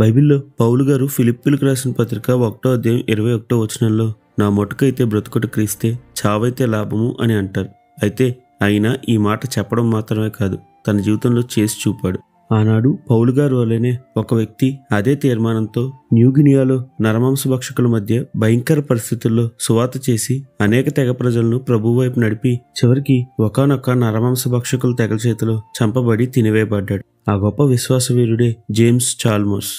బైబిల్లో పౌలు గారు ఫిలిప్పీలకు రాసిన పత్రిక ఒకటో అధ్యాయం ఇరవై ఒకటో వచనంలో నా మొటుకైతే బ్రతుకుట క్రీస్తే చావైతే లాభము అని అంటారు. అయితే ఆయన ఈ మాట చెప్పడం మాత్రమే కాదు తన జీవితంలో చేసి చూపాడు. ఆనాడు పౌలు గారు వల్లనే ఒక వ్యక్తి అదే తీర్మానంతో న్యూగినియాలో నరమాంస భక్షకుల మధ్య భయంకర పరిస్థితుల్లో సువాత చేసి అనేక తెగ ప్రజలను ప్రభు వైపు నడిపి చివరికి ఒకనొక నరమాంస భక్షకుల తెగల చేతిలో చంపబడి తినివేయబడ్డాడు. ఆ గొప్ప విశ్వాసవీరుడే జేమ్స్ చాల్మోస్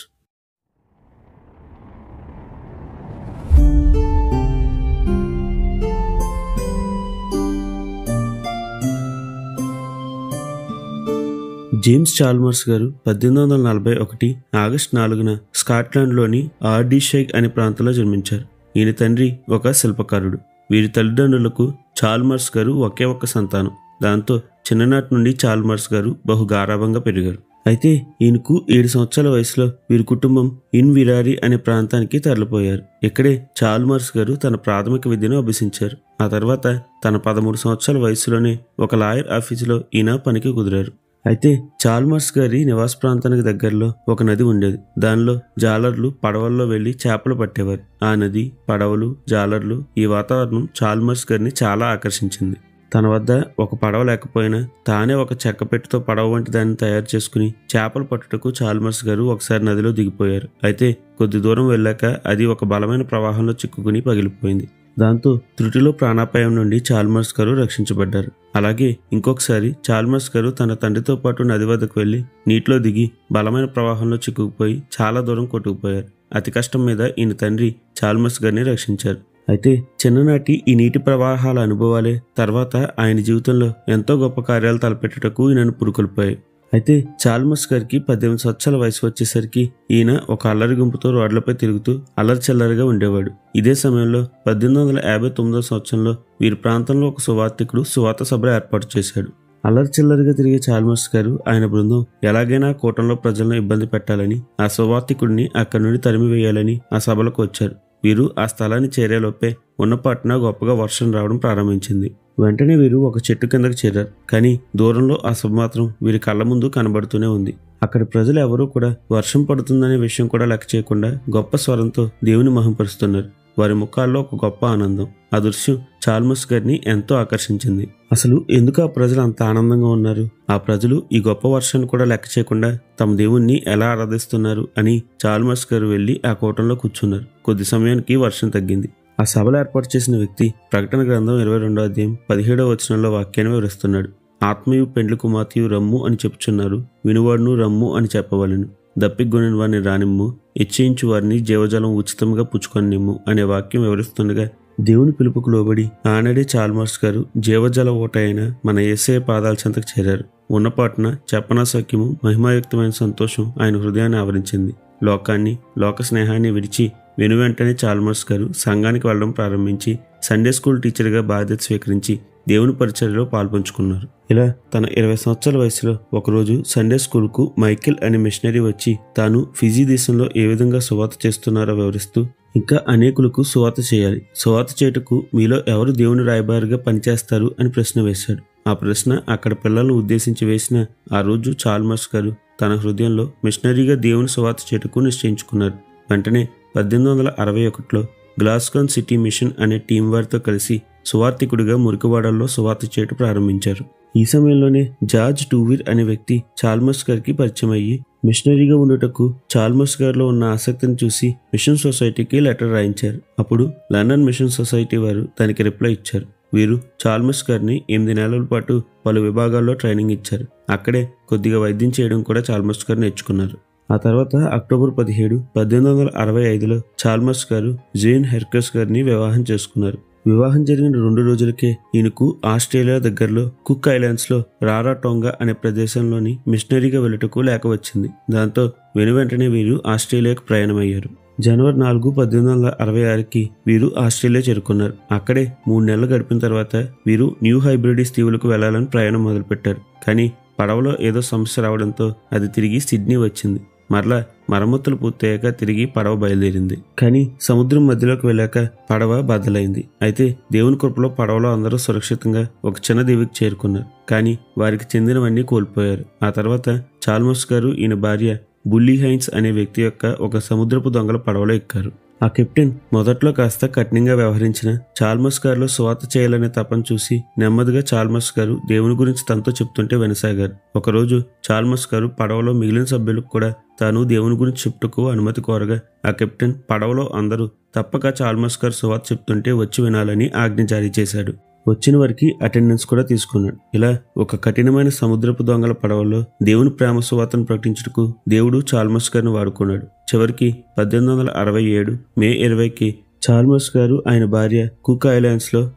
జేమ్స్ చాల్మర్స్ గారు పద్దెనిమిది వందల నలభై ఒకటి ఆగస్టు నాలుగున స్కాట్లాండ్లోని ఆర్డిషైక్ అనే ప్రాంతంలో జన్మించారు. ఈయన తండ్రి ఒక శిల్పకారుడు. వీరి తల్లిదండ్రులకు చాల్మర్స్ గారు ఒకే ఒక్క సంతానం. దాంతో చిన్ననాటి నుండి చాల్మర్స్ గారు బహు గారాభంగా పెరిగారు. అయితే ఈయనకు ఏడు సంవత్సరాల వయసులో వీరి కుటుంబం ఇన్ విరారి అనే ప్రాంతానికి తరలిపోయారు. ఇక్కడే చాల్మర్స్ గారు తన ప్రాథమిక విద్యను అభ్యసించారు. ఆ తర్వాత తన పదమూడు సంవత్సరాల వయసులోనే ఒక లాయర్ ఆఫీసులో ఈయన పనికి కుదిరారు. అయితే చాల్మర్స్ గారి నివాస ప్రాంతానికి దగ్గరలో ఒక నది ఉండేది. దానిలో జాలర్లు పడవల్లో వెళ్ళి చేపలు పట్టేవారు. ఆ నది పడవలు జాలర్లు ఈ వాతావరణం చాల్మర్స్ గారిని చాలా ఆకర్షించింది. తన వద్ద ఒక పడవ లేకపోయినా తానే ఒక చెక్క పెట్టెతో పడవ వంటి దాన్ని తయారు చేసుకుని చేపలు పట్టుటకు చాల్మర్స్ గారు ఒకసారి నదిలో దిగిపోయారు. అయితే కొద్ది దూరం వెళ్ళాక అది ఒక బలమైన ప్రవాహంలో చిక్కుకుని పగిలిపోయింది. దాంతో త్రుటిలో ప్రాణాపాయం నుండి చాల్మర్స్ గారు రక్షించబడ్డారు. అలాగే ఇంకొకసారి చాల్మర్స్ గారు తన తండ్రితో పాటు నది వద్దకు వెళ్ళి నీటిలో దిగి బలమైన ప్రవాహంలో చిక్కుకుపోయి చాలా దూరం కొట్టుకుపోయారు. అతి కష్టం మీద ఈయన తండ్రి చాల్మర్స్ గారిని రక్షించారు. అయితే చిన్ననాటి ఈ నీటి ప్రవాహాల అనుభవాలే తర్వాత ఆయన జీవితంలో ఎంతో గొప్ప కార్యాలు తలపెట్టుటకు ఈయనను పురుకొల్పాయి. అయితే చాల్మస్ గారికి పద్దెనిమిది సంవత్సరాల వయసు వచ్చేసరికి ఈయన ఒక అల్లరి గుంపుతో రోడ్లపై తిరుగుతూ అల్లరిచల్లరిగా ఉండేవాడు. ఇదే సమయంలో పద్దెనిమిది వందల యాభై తొమ్మిదో సంవత్సరంలో వీరి ప్రాంతంలో ఒక సువార్థికుడు సువాత సభ ఏర్పాటు చేశాడు. అల్లరిచిల్లరిగా తిరిగే చాల్మర్స్ గారు ఆయన బృందం ఎలాగైనా కూటంలో ప్రజలను ఇబ్బంది పెట్టాలని ఆ సువార్థికుడిని అక్కడి నుండి తరిమివేయాలని ఆ సభలకు వచ్చారు. వీరు ఆ స్థలాన్ని చేరేలోపే ఉన్న ఉన్నపాటున గొప్పగా వర్షం రావడం ప్రారంభించింది. వెంటనే వీరు ఒక చెట్టు కిందకు చేరారు. కానీ దూరంలో ఆ సభ మాత్రం వీరి కళ్ళ ముందు కనబడుతూనే ఉంది. అక్కడ ప్రజలు ఎవరూ కూడా వర్షం పడుతుందనే విషయం కూడా లెక్క చేయకుండా గొప్ప స్వరంతో దేవుని మహింపరుస్తున్నారు వారి ముఖాల్లో ఒక గొప్ప ఆనందం ఆ దృశ్యం చాల్మస్ గారిని ఎంతో ఆకర్షించింది. అసలు ఎందుకు ఆ ప్రజలు అంత ఆనందంగా ఉన్నారు? ఆ ప్రజలు ఈ గొప్ప వర్షాన్ని కూడా లెక్క చేయకుండా తమ దేవుణ్ణి ఎలా ఆరాధిస్తున్నారు అని చాల్మస్ గారు వెళ్ళి ఆ కూటంలో కూర్చున్నారు. కొద్ది సమయానికి వర్షం తగ్గింది. ఆ సభలు ఏర్పాటు చేసిన వ్యక్తి ప్రకటన గ్రంథం ఇరవై రెండో అధ్యాయం పదిహేడవ వచనంలో వాక్యాన్ని వివరిస్తున్నాడు. ఆత్మయు పెండ్లి కుమార్తెయు రమ్ము అని చెప్పుచున్నారు. వినువాడును రమ్ము అని చెప్పవలను. దప్పిగొనిన వారిని రానిమ్ము. ఇచ్చేయించు వారిని జీవజలం ఉచితంగా పుచ్చుకొని నిమ్ము అనే వాక్యం వివరిస్తుండగా దేవుని పిలుపుకు లోబడి ఆనాడే చాల్మర్స్ గారు జీవజల ఓట అయిన మన ఏసే పాదాల చెంతకు చేరారు. ఉన్నపాటున చెప్పనా సఖ్యము మహిమాయుక్తమైన సంతోషం ఆయన హృదయాన్ని ఆవరించింది. లోకాన్ని లోక స్నేహాన్ని విడిచి వెను వెంటనే చాల్మర్స్ గారు సంఘానికి వెళ్ళడం ప్రారంభించి సండే స్కూల్ టీచర్గా బాధ్యత స్వీకరించి దేవుని పరిచర్యలో పాల్పంచుకున్నారు. ఇలా తన ఇరవై సంవత్సరాల వయసులో ఒకరోజు సండే స్కూల్కు మైకేల్ అనే మిషనరీ వచ్చి తాను ఫిజీ దేశంలో ఏ విధంగా సువాత చేస్తున్నారో వివరిస్తూ ఇంకా అనేకులకు సువాత చేయాలి. సువాత చేయుటకు మీలో ఎవరు దేవుని రాయబారిగా పనిచేస్తారు? అని ప్రశ్న వేశాడు. ఆ ప్రశ్న అక్కడ పిల్లలను ఉద్దేశించి వేసిన ఆ రోజు చాల్మర్స్ గారు తన హృదయంలో మిషనరీగా దేవుని సువాత చేయుటకు నిశ్చయించుకున్నారు. వెంటనే పద్దెనిమిది వందల అరవై ఒకటిలో గ్లాస్కాన్ సిటీ మిషన్ అనే టీం వారితో కలిసి సువార్థికుడిగా మురికివాడల్లో సువార్త చేయటం ప్రారంభించారు. ఈ సమయంలోనే జార్జ్ టూవీర్ అనే వ్యక్తి చాల్మర్స్ గారికి పరిచయం అయ్యి మిషనరీగా ఉండుటకు చాల్మర్స్ గారిలో ఉన్న ఆసక్తిని చూసి మిషన్ సొసైటీకి లెటర్ రాయించారు. అప్పుడు లండన్ మిషన్ సొసైటీ వారు తనకి రిప్లై ఇచ్చారు. వీరు చాల్మర్స్ గారిని ఎనిమిది నెలల పాటు పలు విభాగాల్లో ట్రైనింగ్ ఇచ్చారు. అక్కడే కొద్దిగా వైద్యం చేయడం కూడా చాల్మర్స్ గారు నేర్చుకున్నారు. ఆ తర్వాత అక్టోబర్ పదిహేడు పద్దెనిమిది వందల అరవై ఐదులో చాల్మర్స్ గారు జేన్ హెర్కస్ గారిని వివాహం చేసుకున్నారు. వివాహం జరిగిన రెండు రోజులకే ఈయనకు ఆస్ట్రేలియా దగ్గరలో కుక్ ఐలాండ్స్లో రారాటోంగా అనే ప్రదేశంలోని మిషనరీగా వెళ్ళటకు లేక వచ్చింది. దాంతో వెను వెంటనే వీరు ఆస్ట్రేలియాకు ప్రయాణమయ్యారు. జనవరి నాలుగు పద్దెనిమిది వందల అరవై ఆరుకి వీరు ఆస్ట్రేలియా చేరుకున్నారు. అక్కడే మూడు నెలలు గడిపిన తర్వాత వీరు న్యూ హైబ్రిడిస్ దీవులకు వెళ్ళాలని ప్రయాణం మొదలుపెట్టారు. కానీ పడవలో ఏదో సమస్య రావడంతో అది తిరిగి సిడ్నీ వచ్చింది. మరలా మరమ్మతులు పూర్తయ్యాక తిరిగి పడవ బయలుదేరింది. కానీ సముద్రం మధ్యలోకి వెళ్ళాక పడవ బద్దలైంది. అయితే దేవుని కృపలో పడవలో అందరూ సురక్షితంగా ఒక చిన్న దేవికి చేరుకున్నారు. కానీ వారికి చెందినవన్నీ కోల్పోయారు. ఆ తర్వాత చాల్మస్ గారు ఈయన భార్య బుల్లీ హైన్స్ అనే వ్యక్తి యొక్క ఒక సముద్రపు దొంగల పడవలో ఎక్కారు. ఆ కెప్టెన్ మొదట్లో కాస్త కఠినంగా వ్యవహరించిన చాల్మస్ గారిలో స్వాత చేయాలనే తపన చూసి నెమ్మదిగా చాల్మస్ గారు దేవుని గురించి తనతో చెప్తుంటే వెనసాగారు. ఒకరోజు చాల్మస్ గారు పడవలో మిగిలిన సభ్యులకు కూడా తాను దేవుని గురించి చెప్పుటకు అనుమతి కోరగా ఆ కెప్టెన్ పడవలో అందరూ తప్పక చాల్మస్ గారు సువాత చెప్తుంటే వచ్చి వినాలని ఆజ్ఞ జారీ చేశాడు. వచ్చిన వారికి అటెండెన్స్ కూడా తీసుకున్నాడు. ఇలా ఒక కఠినమైన సముద్రపు దొంగల పడవలో దేవుని ప్రేమ సువార్తను ప్రకటించుటకు దేవుడు చాల్మస్ గారిని వాడుకున్నాడు. చివరికి పద్దెనిమిది వందల అరవై ఏడు మే ఇరవైకి చాల్మస్ గారు ఆయన భార్య కుక్ ఐలాండ్స్లో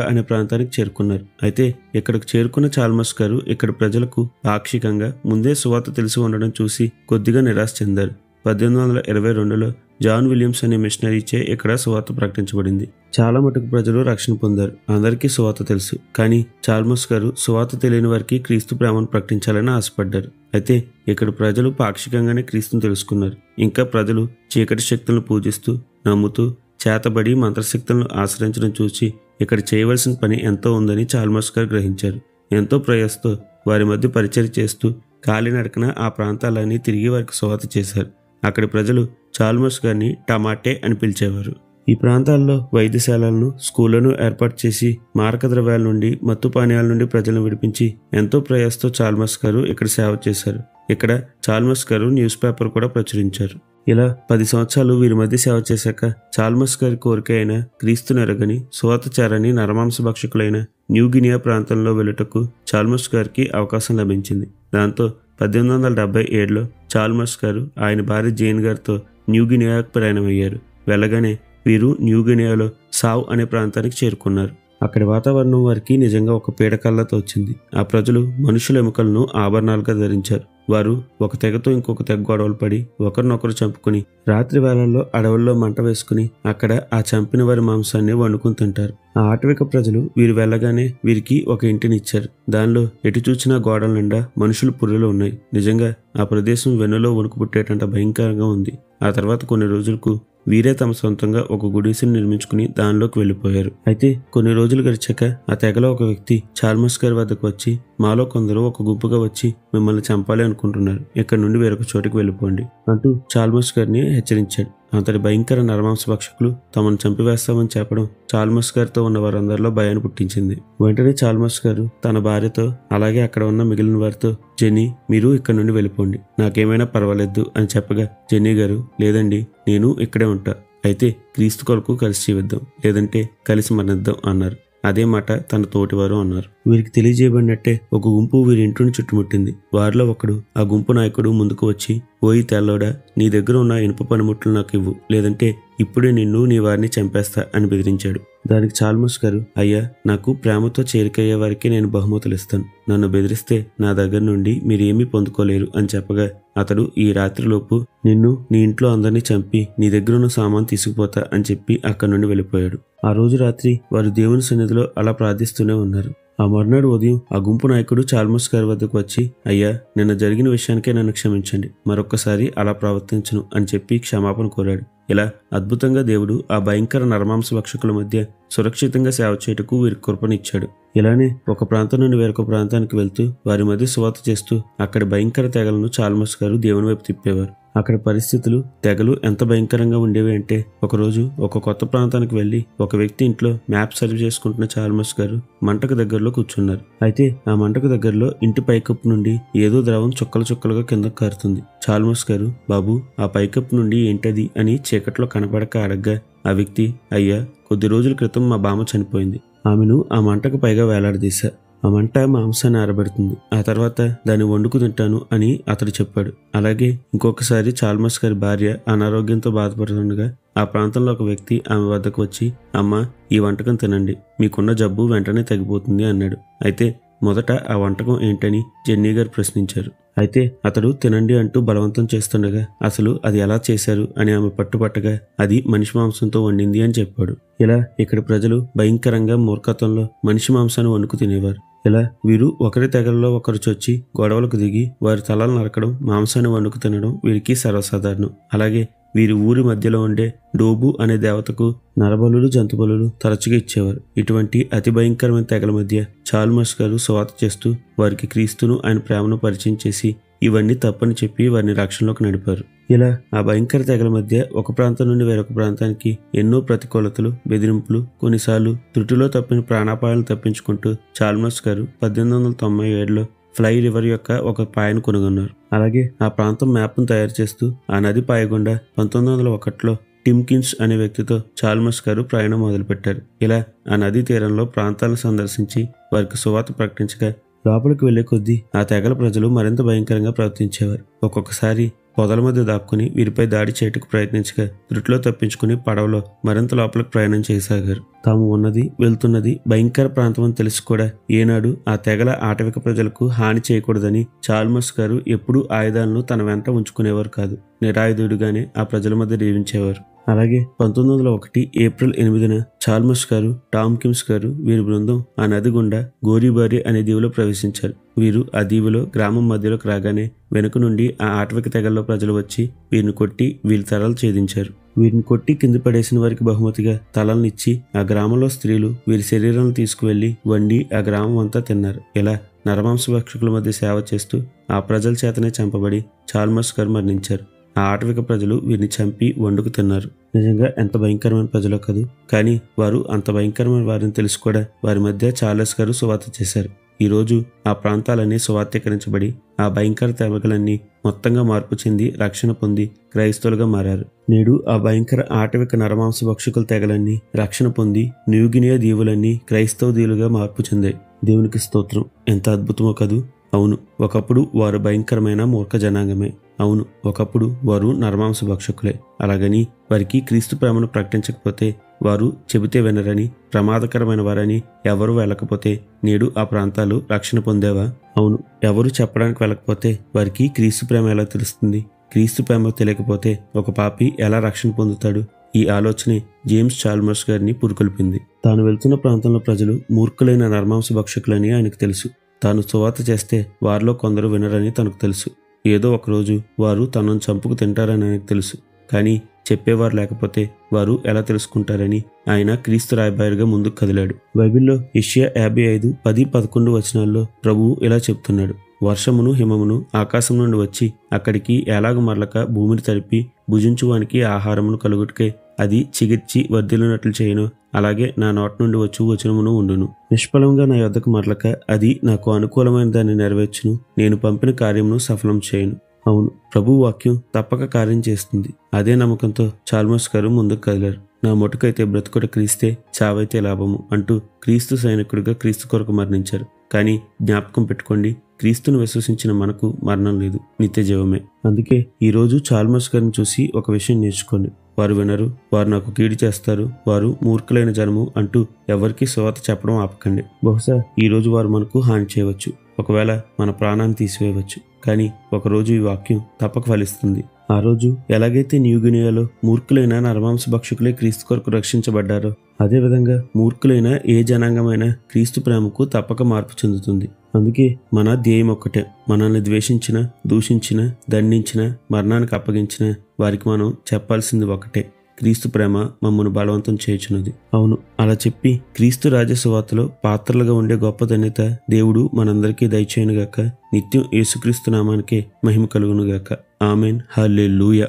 అనే ప్రాంతానికి చేరుకున్నారు. అయితే ఇక్కడకు చేరుకున్న చాల్మస్ గారు ఇక్కడ ప్రజలకు పాక్షికంగా ముందే సువార్త తెలిసి ఉండడం చూసి కొద్దిగా నిరాశ చెందారు. పద్దెనిమిది వందల ఇరవై రెండులో జాన్ విలియమ్స్ అనే మిషనరీచే ఇక్కడ సువార్త ప్రకటించబడింది. చాలా మటుకు ప్రజలు రక్షణ పొందారు. అందరికీ సువార్త తెలుసు. కానీ చార్మస్ గారు సువార్త తెలియని వారికి క్రీస్తు ప్రేమను ప్రకటించాలని ఆశపడ్డారు. అయితే ఇక్కడ ప్రజలు పాక్షికంగానే క్రీస్తును తెలుసుకున్నారు. ఇంకా ప్రజలు చీకటి శక్తులను పూజిస్తూ నమ్ముతూ చేతబడి మంత్రశక్తులను ఆశ్రయించడం చూసి ఇక్కడ చేయవలసిన పని ఎంతో ఉందని చాల్మస్ గారు గ్రహించారు. ఎంతో ప్రయాసతో వారి మధ్య పరిచయం చేస్తూ కాలినడకన ఆ ప్రాంతాలన్నీ తిరిగి వారికి సువార్త చేశారు. అక్కడి ప్రజలు చాల్మస్ గారిని టమాటే అని పిలిచేవారు. ఈ ప్రాంతాల్లో వైద్యశాలలను స్కూళ్ళను ఏర్పాటు చేసి మారక ద్రవ్యాల నుండి మత్తు పానీయాల నుండి ప్రజలను విడిపించి ఎంతో ప్రయాసతో చాల్మస్ గారు ఇక్కడ సేవ చేశారు. ఇక్కడ చాల్మస్ గారు న్యూస్ పేపర్ కూడా ప్రచురించారు. ఇలా పది సంవత్సరాలు వీరి మధ్య సేవ చేశాక చాల్మస్ గారి కోరిక అయిన క్రీస్తు నెరగని సువాతచారని నరమాంస భక్షకులైన న్యూ గినియా ప్రాంతంలో వెళ్ళుటకు చాల్మస్ గారికి అవకాశం లభించింది. దాంతో పద్దెనిమిది వందల డెబ్బై ఏడులో చాల్మర్స్ గారు ఆయన భార్య జైన్ గారితో న్యూగినియాకు ప్రయాణమయ్యారు. వెళ్ళగానే వీరు న్యూగినియాలో సావ్ అనే ప్రాంతానికి చేరుకున్నారు. అక్కడి వాతావరణం వారికి నిజంగా ఒక పీడకల్లా వచ్చింది. ఆ ప్రజలు మనుషుల ఎముకలను ఆభరణాలుగా ధరించారు. వారు ఒక తెగతో ఇంకొక తెగ గొడవలు పడి ఒకరినొకరు చంపుకుని రాత్రి వేళల్లో అడవుల్లో మంట వేసుకుని అక్కడ ఆ చంపిన వారి మాంసాన్ని వండుకుని తింటారు. ఆ ఆటవిక ప్రజలు వీరు వెళ్ళగానే వీరికి ఒక ఇంటిని ఇచ్చారు. దానిలో ఎటు చూచినా గోడల నిండా మనుషులు పుర్రెలు ఉన్నాయి. నిజంగా ఆ ప్రదేశం వెన్నులో వణుకు పుట్టేటంత భయంకరంగా ఉంది. ఆ తర్వాత కొన్ని రోజులకు వీరే తమ సొంతంగా ఒక గుడిసెను నిర్మించుకుని దానిలోకి వెళ్ళిపోయారు. అయితే కొన్ని రోజులు గడిచాక ఆ తెగలో ఒక వ్యక్తి చార్మస్ గారి వద్దకు వచ్చి మాలో కొందరు ఒక గుంపుగా వచ్చి మిమ్మల్ని చంపాలి అనుకుంటున్నారు. ఇక్కడ నుండి వేరొక చోటికి వెళ్ళిపోండి అంటూ చార్మస్ గారిని హెచ్చరించాడు. అంతటి భయంకర నరమాంస భక్షకులు తమను చంపివేస్తామని చెప్పడం చాల్మస్ గారితో ఉన్న వారందరిలో భయాన్ని పుట్టించింది. వెంటనే చాల్మస్ గారు తన భార్యతో అలాగే అక్కడ ఉన్న మిగిలిన వారితో జెన్నీ మీరు ఇక్కడ నుండి వెళ్ళిపోండి. నాకేమైనా పర్వాలేదు అని చెప్పగా జెన్నీ గారు లేదండి నేను ఇక్కడే ఉంటా. అయితే క్రీస్తు కొరకు కలిసి జీవిద్దాం. లేదంటే కలిసి మరణిద్దాం అన్నారు. అదే మాట తన తోటివారు అన్నారు. వీరికి తెలియజేయబడినట్టే ఒక గుంపు వీరి ఇంటిని చుట్టుముట్టింది. వారిలో ఒకడు ఆ గుంపు నాయకుడు ముందుకు వచ్చి ఓయి తెల్లోడా నీ దగ్గర ఉన్న ఇనుప పనిముట్లు నాకు ఇవ్వు. లేదంటే ఇప్పుడే నిన్ను నీ వారిని చంపేస్తా అని బెదిరించాడు. దానికి చాల్మస్ గారు అయ్యా నాకు ప్రేమతో చేరికయ్యే వారికి నేను బహుమతులు ఇస్తాను నన్ను బెదిరిస్తే నా దగ్గర నుండి మీరేమీ పొందుకోలేరు అని చెప్పగా అతడు ఈ రాత్రిలోపు నిన్ను నీ ఇంట్లో అందరినీ చంపి నీ దగ్గర ఉన్న సామాన్ తీసుకుపోతా అని చెప్పి అక్కడి నుండి వెళ్ళిపోయాడు. ఆ రోజు రాత్రి వారు దేవుని సన్నిధిలో అలా ప్రార్థిస్తూనే ఉన్నారు. ఆ మర్నాడు ఉదయం ఆ గుంపు నాయకుడు చాల్మస్ గారి వద్దకు వచ్చి అయ్యా నిన్న జరిగిన విషయానికే నన్ను క్షమించండి. మరొక్కసారి అలా ప్రవర్తించను అని చెప్పి క్షమాపణ కోరాడు. ఇలా అద్భుతంగా దేవుడు ఆ భయంకర నరమాంస భక్షకుల మధ్య సురక్షితంగా సేవ చేయుటకు వీరికి కృపనిచ్చాడు. ఇలానే ఒక ప్రాంతం నుండి వేరొక ప్రాంతానికి వెళ్తూ వారి మధ్య సువార్త చేస్తూ అక్కడ భయంకర తెగలను చాల్మస్ గారు దేవుని వైపు తిప్పేవారు. అక్కడ పరిస్థితులు తెగలు ఎంత భయంకరంగా ఉండేవి అంటే ఒకరోజు ఒక కొత్త ప్రాంతానికి వెళ్ళి ఒక వ్యక్తి ఇంట్లో మ్యాప్ సర్వ్ చేసుకుంటున్న చాల్మస్ గారు మంటకు దగ్గరలో కూర్చున్నారు. అయితే ఆ మంటకు దగ్గరలో ఇంటి పైకప్పు నుండి ఏదో ద్రవం చుక్కలు చుక్కలుగా కిందకు కారుతుంది. చాల్మస్ గారు బాబు ఆ పైకప్పు నుండి ఏంటది? అని చీకట్లో కనపడక అడగ్గా ఆ వ్యక్తి అయ్యా కొద్ది రోజుల క్రితం మా బామ్మ చనిపోయింది. ఆమెను ఆ మంటకు పైగా వేలాడదీశా. ఆ మంట మాంసాన్ని ఆరబెడుతుంది. ఆ తర్వాత దాన్ని వండుకు తింటాను అని అతడు చెప్పాడు. అలాగే ఇంకొకసారి చాల్మస్ గారి భార్య అనారోగ్యంతో బాధపడుతుండగా ఆ ప్రాంతంలో ఒక వ్యక్తి ఆమె వద్దకు వచ్చి అమ్మ ఈ వంటకం తినండి. మీకున్న జబ్బు వెంటనే తగ్గిపోతుంది అన్నాడు. అయితే మొదట ఆ వంటకం ఏంటని జెన్నీ గారు ప్రశ్నించారు. అయితే అతడు తినండి అంటూ బలవంతం చేస్తుండగా అసలు అది ఎలా చేశారు అని ఆమె పట్టుపట్టగా అది మనిషి మాంసంతో వండింది అని చెప్పాడు. ఇలా ఇక్కడ ప్రజలు భయంకరంగా మూర్ఖత్వంలో మనిషి మాంసాన్ని వండుకు తినేవారు. ఇలా వీరు ఒకరి తెగల్లో ఒకరు చొచ్చి గొడవలకు దిగి వారి తలలు నరకడం మాంసాన్ని వండుకు తినడం వీరికి సర్వసాధారణం. అలాగే వీరి ఊరి మధ్యలో ఉండే డోబు అనే దేవతకు నరబలులు జంతుబలులు తరచుగా ఇచ్చేవారు. ఇటువంటి అతి భయంకరమైన తెగల మధ్య చాల్మర్స్ గారు స్వాత చేస్తూ వారికి క్రీస్తును ఆయన ప్రేమను పరిచయం చేసి ఇవన్నీ తప్పని చెప్పి వారిని రక్షణలోకి నడిపారు. ఇలా ఆ భయంకర తెగల మధ్య ఒక ప్రాంతం నుండి వేరొక ప్రాంతానికి ఎన్నో ప్రతికూలతలు బెదిరింపులు కొన్నిసార్లు త్రుటిలో తప్పిన ప్రాణాపాయాలను తప్పించుకుంటూ చాల్మర్స్ గారు పద్దెనిమిది వందల తొంభై ఏడులో ఫ్లై రివర్ యొక్క ఒక పాయను కొనుగొన్నారు. అలాగే ఆ ప్రాంతం మ్యాప్ను తయారు చేస్తూ ఆ నది పాయగుండా పంతొమ్మిది వందల ఒకటిలో టిమ్కిన్స్ అనే వ్యక్తితో చాల్మస్ గారు ప్రయాణం మొదలుపెట్టారు. ఇలా ఆ నదీ తీరంలో ప్రాంతాలను సందర్శించి వారికి సువార్త ప్రకటించగా లోపలికి వెళ్ళే కొద్దీ ఆ తెగల ప్రజలు మరింత భయంకరంగా ప్రవర్తించేవారు. ఒక్కొక్కసారి పొదల మధ్య దాక్కుని వీరిపై దాడి చేయటకు ప్రయత్నించగా దృట్లో తప్పించుకుని పడవలో మరింత లోపలికి ప్రయాణం చేయసాగారు తాము ఉన్నది వెళ్తున్నది భయంకర ప్రాంతం అని తెలిసి కూడా ఏనాడు ఆ తెగల ఆటవిక ప్రజలకు హాని చేయకూడదని చాల్మస్ గారు ఎప్పుడూ ఆయుధాలను తన వెంట ఉంచుకునేవారు కాదు. నిరాయుధుడిగానే ఆ ప్రజల మధ్య జీవించేవారు అలాగే పంతొమ్మిది వందల ఒకటి ఏప్రిల్ ఎనిమిదిన చాల్మర్స్ గారు టామ్ కిమ్స్ గారు వీరి బృందం ఆ నది గుండా గోరీబారి అనే దీవిలో ప్రవేశించారు. వీరు ఆ దీవిలో గ్రామం మధ్యలోకి రాగానే వెనుక నుండి ఆ ఆటవిక తెగల్లో ప్రజలు వచ్చి వీరిని కొట్టి వీరి తలలు ఛేదించారు. వీరిని కొట్టి కింద పడేసిన వారికి బహుమతిగా తలల్నిచ్చి ఆ గ్రామంలో స్త్రీలు వీరి శరీరాలను తీసుకువెళ్ళి వండి ఆ గ్రామం అంతా తిన్నారు. ఇలా నరమాంస భక్షకుల మధ్య సేవ చేస్తూ ఆ ప్రజల చేతనే చంపబడి చార్మస్ గారు మరణించారు. ఆ ఆటవిక ప్రజలు వీరిని చంపి వండుకు తిన్నారు. నిజంగా ఎంత భయంకరమైన ప్రజలో కాదు. కానీ వారు అంత భయంకరమైన వారిని తెలుసు కూడా. వారి మధ్య చార్లెస్ గారు సువార్త చేశారు. ఈరోజు ఆ ప్రాంతాలన్నీ సువార్తీకరించబడి ఆ భయంకర తెగలన్నీ మొత్తంగా మార్పు చెంది రక్షణ పొంది క్రైస్తవులుగా మారారు. నేడు ఆ భయంకర ఆటవిక నరమాంస భక్షకుల తెగలన్నీ రక్షణ పొంది న్యూగినియా దీవులన్నీ క్రైస్తవ దీవులుగా మార్పు చెందాయి. దేవునికి స్తోత్రం. ఎంత అద్భుతమో కదూ. అవును ఒకప్పుడు వారు భయంకరమైన మూర్ఖ జనాంగమే. అవును ఒకప్పుడు వారు నర్మాంస భక్షకులే. అలాగని వారికి క్రీస్తు ప్రేమను ప్రకటించకపోతే వారు చెబితే వినరని ప్రమాదకరమైన వారని ఎవరు వెళ్ళకపోతే నేడు ఆ ప్రాంతాలు రక్షణ పొందేవా? అవును ఎవరు చెప్పడానికి వెళ్ళకపోతే వారికి క్రీస్తు ప్రేమ ఎలా తెలుస్తుంది? క్రీస్తు ప్రేమ తెలియకపోతే ఒక పాపి ఎలా రక్షణ పొందుతాడు? ఈ ఆలోచనే జేమ్స్ చాల్మర్స్ గారిని పురుకొల్పింది. తాను వెళ్తున్న ప్రాంతంలో ప్రజలు మూర్ఖులైన నర్మాంస భక్షకులని ఆయనకు తెలుసు. తాను సువాత చేస్తే వారిలో కొందరు వినరని తనకు తెలుసు. ఏదో ఒకరోజు వారు తనను చంపుకు తింటారని ఆయనకు తెలుసు. కానీ చెప్పేవారు లేకపోతే వారు ఎలా తెలుసుకుంటారని ఆయన క్రీస్తు రాయబారిగా ముందుకు కదిలాడు. బైబిల్లో ఇషియా యాభై ఐదు పది పదకొండు వచనాల్లో ప్రభువు ఇలా చెప్తున్నాడు. వర్షమును హిమమును ఆకాశం నుండి వచ్చి అక్కడికి ఎలాగ మరలక భూమిని తడిపి భుజించువానికి ఆహారమును కలుగుటకే అది చిగిర్చి వర్ధిల్లినట్లు చేయను. అలాగే నా నోటి నుండి వచ్చు వచనమును ఉండును. నిష్ఫలంగా నా యొద్దకు మరలక అది నాకు అనుకూలమైన దాన్ని నెరవేర్చును. నేను పంపిన కార్యమును సఫలం చేయను. అవును ప్రభు వాక్యం తప్పక కార్యం చేస్తుంది. అదే నమ్మకంతో చాల్మర్స్ గారు ముందుకు కదిలారు. నా మొటుకైతే బ్రతుకుట క్రీస్తే చావైతే లాభము అంటూ క్రీస్తు సైనికుడిగా క్రీస్తు కొరకు మరణించారు. కానీ జ్ఞాపకం పెట్టుకోండి క్రీస్తును విశ్వసించిన మనకు మరణం లేదు. నిత్య జీవమే. అందుకే ఈరోజు రోజు చాల్మర్స్ గారిని చూసి ఒక విషయం నేర్చుకోండి. వారు వినరు వారు నాకు కీడు చేస్తారు వారు మూర్ఖులైన జనము అంటూ ఎవరికీ శువత చెప్పడం ఆపకండి. బహుశా ఈ రోజు వారు మనకు హాని చేయవచ్చు ఒకవేళ మన ప్రాణాన్ని తీసివేయవచ్చు. కానీ ఒకరోజు ఈ వాక్యం తప్పక ఫలిస్తుంది. ఆ రోజు ఎలాగైతే న్యూగినియాలో మూర్ఖులైన నరమాంస భక్షకులే క్రీస్తు కొరకు రక్షించబడ్డారో అదేవిధంగా మూర్ఖులైన ఏ జనాంగమైన క్రీస్తు ప్రేమకు తప్పక మార్పు చెందుతుంది. అందుకే మన ధ్యేయం ఒక్కటే మనల్ని ద్వేషించిన దూషించిన దండించిన మరణానికి అప్పగించిన వారికి మనం చెప్పాల్సింది ఒకటే క్రీస్తు ప్రేమ మమ్మను బలవంతం చేయుచున్నది. అవును అలా చెప్పి క్రీస్తు రాజసువార్తలో పాత్రలుగా ఉండే గొప్ప ధన్యత దేవుడు మనందరికీ దయచేయనుగాక నిత్యం యేసుక్రీస్తు నామానికే మహిమ కలుగునుగాక. Amen hallelujah